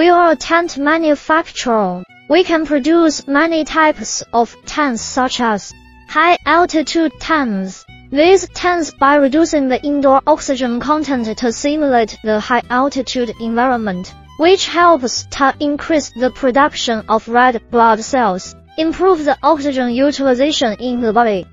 We are a tent manufacturer. We can produce many types of tents such as high altitude tents. These tents by reducing the indoor oxygen content to simulate the high altitude environment, which helps to increase the production of red blood cells, improve the oxygen utilization in the body.